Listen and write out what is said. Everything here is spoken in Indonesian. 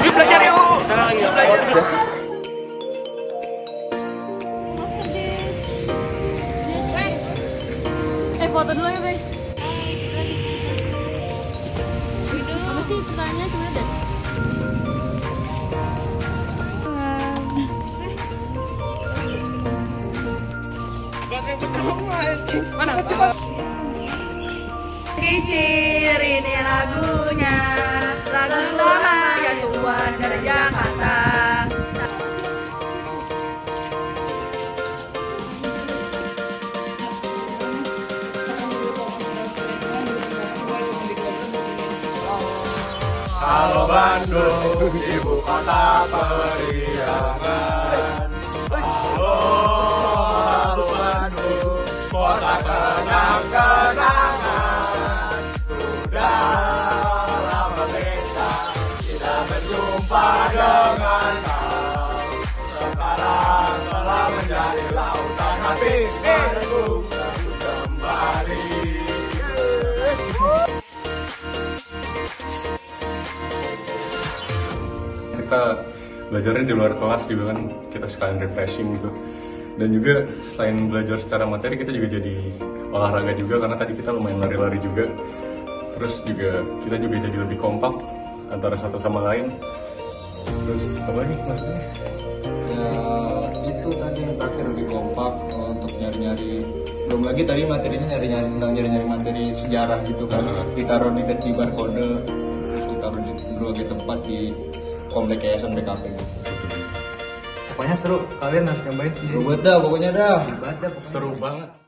Yuk belajar yuk. Eh foto dulu ya guys. Apa sih pertanyaannya sebenarnya? Mana? Kicir ini lagunya Lagu lama ya tuan dari Jakarta Halo Bandung, ibu kota periangan. Halo, halo Bandung, kota kenang-kenangan. Dengan. Sekarang telah menjadi lautan kembali. kita belajarnya di luar kelas juga kan kita sekalian refreshing gitu dan juga selain belajar secara materi kita juga jadi olahraga juga karena tadi kita lumayan lari-lari juga terus juga kita juga jadi lebih kompak antara satu sama lain terus apa lagi maksudnya ya itu tadi yang terakhir lebih kompak eh, untuk nyari-nyari belum lagi tadi materinya nyari-nyari tentang nyari-nyari materi sejarah gitu kan. Heeh. ditaruh di, di barcode terus ditaruh di berbagai tempat di komplek yayasan BKP gitu. Pokoknya seru, kalian harus nyobain sih. seru banget dah pokoknya dah. Ibadah seru banget